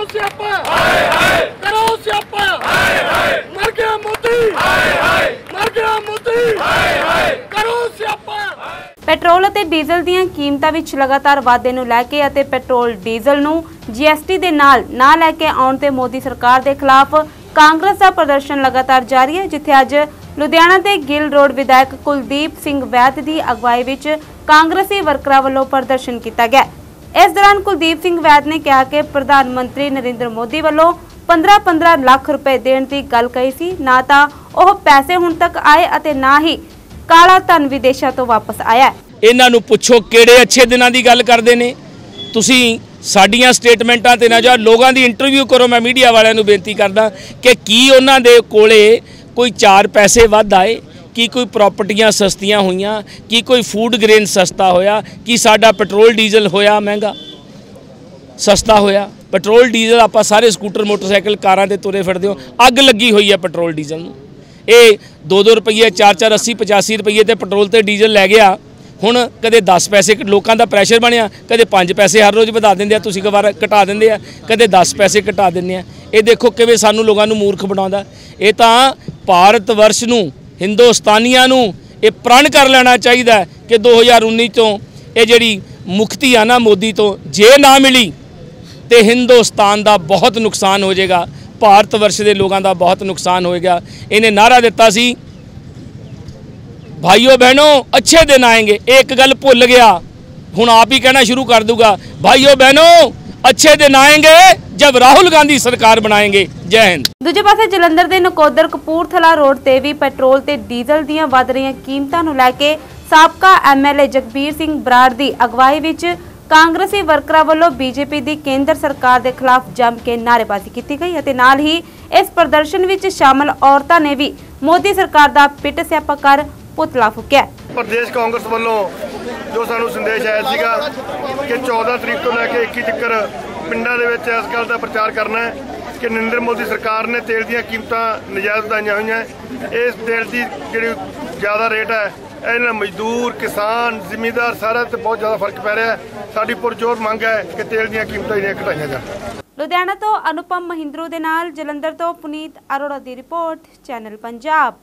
ਕਰੋ ਸਿਆਪਾ। ਹਾਏ ਹਾਏ ਕਰੋ ਸਿਆਪਾ। ਹਾਏ ਹਾਏ ਮਰ ਗਿਆ ਮੋਦੀ। ਹਾਏ ਹਾਏ ਮਰ ਗਿਆ ਮੋਦੀ। ਹਾਏ ਹਾਏ ਕਰੋ ਸਿਆਪਾ। ਪੈਟਰੋਲ ਅਤੇ ਡੀਜ਼ਲ ਦੀਆਂ ਕੀਮਤਾਂ ਵਿੱਚ ਲਗਾਤਾਰ ਵਾਧੇ ਨੂੰ ਲੈ ਕੇ ਅਤੇ ਪੈਟਰੋਲ, ਡੀਜ਼ਲ ਨੂੰ ਜੀਐਸਟੀ ਦੇ ਨਾਲ ਨਾ ਲੈ ਕੇ ਆਉਣ ਤੇ ਮੋਦੀ ਸਰਕਾਰ ਦੇ ਖਿਲਾਫ ਕਾਂਗਰਸ ਦਾ ਪ੍ਰਦਰਸ਼ਨ ਲਗਾਤਾਰ ਜਾਰੀ ਹੈ, ਜਿੱਥੇ ਅੱਜ ਲੁਧਿਆਣਾ ਦੇ ਗਿੱਲ ਰੋਡ ਵਿਧਾਇਕ ਕੁਲਦੀਪ ਸਿੰਘ ਵੈਦ ਦੀ ਅਗਵਾਈ ਵਿੱਚ ਕਾਂਗਰਸੀ ਵਰਕਰਾਂ ਵੱਲੋਂ ਪ੍ਰਦਰਸ਼ਨ ਕੀਤਾ ਗਿਆ ਇਸ ਦੌਰਾਨ ਕੁਲਦੀਪ ਸਿੰਘ ਵੈਦ ਨੇ ਕਿਹਾ ਕਿ ਪ੍ਰਧਾਨ ਮੰਤਰੀ ਨਰਿੰਦਰ ਮੋਦੀ ਵੱਲੋਂ 15-15 ਲੱਖ ਰੁਪਏ ਦੇਣ ਦੀ ਗੱਲ ਕਹੀ ਸੀ। ਨਾ ਤਾਂ ਉਹ ਪੈਸੇ ਹੁਣ ਤੱਕ ਆਏ ਅਤੇ ਨਾ ਹੀ ਕਾਲਾ ਧਨ ਵਿਦੇਸ਼ਾਂ ਤੋਂ ਵਾਪਸ ਆਇਆ ਇਹਨਾਂ ਨੂੰ ਪੁੱਛੋ ਕਿਹੜੇ ਅੱਛੇ ਦਿਨਾਂ ਦੀ ਗੱਲ ਕਰਦੇ ਨੇ। ਤੁਸੀਂ ਸਾਡੀਆਂ ਸਟੇਟਮੈਂਟਾਂ ਤੇ ਨਾ ਜਾ ਲੋਕਾਂ ਦੀ ਇੰਟਰਵਿਊ ਕਰੋ, ਮੈਂ ਮੀਡੀਆ ਵਾਲਿਆਂ ਨੂੰ ਬੇਨਤੀ ਕਰਦਾ ਕਿ ਕੀ ਉਹਨਾਂ ਦੇ ਕੋਲੇ ਕੋਈ ਚਾਰ ਪੈਸੇ ਵੱਧ ਆਏ। ਕੀ ਕੋਈ ਪ੍ਰਾਪਰਟੀਆਂ ਸਸਤੀਆਂ ਹੋਈਆਂ, ਕੀ ਕੋਈ ਫੂਡ ਗ੍ਰੇਨ ਸਸਤਾ ਹੋਇਆ, ਕੀ ਸਾਡਾ ਪੈਟਰੋਲ ਡੀਜ਼ਲ ਹੋਇਆ ਮਹਿੰਗਾ? ਸਸਤਾ ਹੋਇਆ। ਪੈਟਰੋਲ ਡੀਜ਼ਲ ਆਪਾਂ ਸਾਰੇ ਸਕੂਟਰ ਮੋਟਰਸਾਈਕਲ ਕਾਰਾਂ ਤੇ ਤੁਰੇ ਫਿਰਦੇ ਹੋ, ਅੱਗ ਲੱਗੀ ਹੋਈ ਹੈ ਪੈਟਰੋਲ ਡੀਜ਼ਲ ਨੂੰ। ਇਹ 2-2 ਰੁਪਏ 4-4 80 85 ਰੁਪਏ ਤੇ ਪੈਟਰੋਲ ਤੇ ਡੀਜ਼ਲ ਲੈ ਗਿਆ। ਹੁਣ ਕਦੇ 10 ਪੈਸੇ ਲੋਕਾਂ ਦਾ ਪ੍ਰੈਸ਼ਰ ਬਣਿਆ, ਕਦੇ 5 ਪੈਸੇ ਹਰ ਰੋਜ਼ ਵਧਾ ਦਿੰਦੇ ਆ, ਤੁਸੀਂ ਕਵਾਰ ਘਟਾ ਦਿੰਦੇ ਆ, ਕਦੇ 10 ਪੈਸੇ ਘਟਾ ਦਿੰਦੇ ਆ। ਇਹ ਦੇਖੋ ਕਿਵੇਂ ਸਾਨੂੰ ਲੋਕਾਂ ਨੂੰ ਮੂਰਖ ਬਣਾਉਂਦਾ। ਇਹ ਤਾਂ ਭਾਰਤ ਵਰਸ਼ ਨੂੰ ਹਿੰਦੁਸਤਾਨੀਆਂ ਨੂੰ ਇਹ ਪ੍ਰਣ ਕਰ ਲੈਣਾ ਚਾਹੀਦਾ ਕਿ 2019 ਤੋਂ ਇਹ ਜਿਹੜੀ ਮੁਕਤੀ ਆ ਨਾ ਮੋਦੀ ਤੋਂ, ਜੇ ਨਾ ਮਿਲੀ, ਤੇ ਹਿੰਦੁਸਤਾਨ ਦਾ ਬਹੁਤ ਨੁਕਸਾਨ ਹੋ ਜਾਏਗਾ। ਭਾਰਤ ਵਰਸ਼ ਦੇ ਲੋਕਾਂ ਦਾ ਬਹੁਤ ਨੁਕਸਾਨ ਹੋਏਗਾ ਇਹਨੇ ਨਾਰਾ ਦਿੱਤਾ ਸੀ, ਭਾਈਓ ਬਹਿਨੋ ਅੱਛੇ ਦਿਨ ਆਏਗੇ। ਇੱਕ ਗੱਲ ਭੁੱਲ ਗਿਆ। ਹੁਣ ਆਪ ਹੀ ਕਹਿਣਾ ਸ਼ੁਰੂ ਕਰ ਦੂਗਾ, ਭਾਈਓ ਬਹਿਨੋ ਅੱਛੇ ਦਿਨ ਆਏਗੇ। ਜਬ ਰਾਹੁਲ ਗਾਂਧੀ ਸਰਕਾਰ ਬਣਾएंगे ਜੈ ਹਿੰਦ। ਦੂਜੇ ਪਾਸੇ ਜਲੰਧਰ ਦੇ ਨਕੋਦਰ ਕਪੂਰਥਲਾ ਰੋਡ ਤੇ ਵੀ ਪੈਟਰੋਲ ਤੇ ਡੀਜ਼ਲ ਦੀਆਂ ਵਧ ਰਹੀਆਂ ਕੀਮਤਾਂ ਨੂੰ ਲੈ ਕੇ ਸਾਬਕਾ ਐਮਐਲਏ ਜਗਬੀਰ ਸਿੰਘ ਬਰਾੜ ਦੀ ਅਗਵਾਈ ਵਿੱਚ ਕਾਂਗਰਸੀ ਵਰਕਰਾਂ ਵੱਲੋਂ ਬੀਜੇਪੀ ਦੀ ਕੇਂਦਰ ਸਰਕਾਰ ਦੇ ਖਿਲਾਫ ਜੰਮ ਕੇ ਨਾਅਰੇਬਾਜ਼ੀ ਕੀਤੀ ਗਈ ਅਤੇ ਨਾਲ ਹੀ ਇਸ ਪ੍ਰਦਰਸ਼ਨ ਵਿੱਚ ਸ਼ਾਮਲ ਔਰਤਾਂ ਨੇ ਵੀ ਮੋਦੀ ਸਰਕਾਰ ਦਾ ਪਿੱਟ ਸਿਆਪਾ ਕਰ ਪੁਤਲਾ ਫੂਕਿਆ। ਪ੍ਰਦੇਸ਼ ਕਾਂਗਰਸ ਵੱਲੋਂ ਜੋ ਸਾਨੂੰ ਸੰਦੇਸ਼ ਆਇਆ ਸੀਗਾ ਕਿ 14 ਤਰੀਕ ਤੋਂ ਲੈ ਕੇ 21 ਤੱਕ ਪਿੰਡਾਂ ਦੇ ਵਿੱਚ ਇਸ ਗੱਲ ਦਾ ਪ੍ਰਚਾਰ ਕਰਨਾ ਹੈ ਕਿ ਨਰਿੰਦਰ ਮੋਦੀ ਸਰਕਾਰ ਨੇ ਤੇਲ ਦੀਆਂ ਕੀਮਤਾਂ ਨਜਾਇਜ਼ ਵਧਾਈਆਂ ਹੋਈਆਂ ਇਸ ਤੇਲ ਦੀ ਜਿਹੜੀ ਜ਼ਿਆਦਾ ਰੇਟ ਹੈ, ਇਹਦੇ ਨਾਲ ਮਜ਼ਦੂਰ, ਕਿਸਾਨ, ਜ਼ਿਮੀਂਦਾਰ ਸਾਰਿਆਂ ਤੇ ਬਹੁਤ ਜ਼ਿਆਦਾ ਫ਼ਰਕ ਪੈ ਰਿਹਾ ਸਾਡੀ ਪੁਰਜੋਰ ਮੰਗ ਹੈ ਕਿ ਤੇਲ ਦੀਆਂ ਕੀਮਤਾਂ ਜਿਹੜੀਆਂ ਘਟਾਈਆਂ ਜਾਣ। ਲੁਧਿਆਣਾ ਤੋਂ ਅਨੁਪਮ ਮਹਿੰਦਰੂ ਦੇ ਨਾਲ ਜਲੰਧਰ ਤੋਂ ਪੁਨੀਤ ਅਰੋੜਾ ਦੀ ਰਿਪੋਰਟ, ਚੈਨਲ ਪੰਜਾਬ।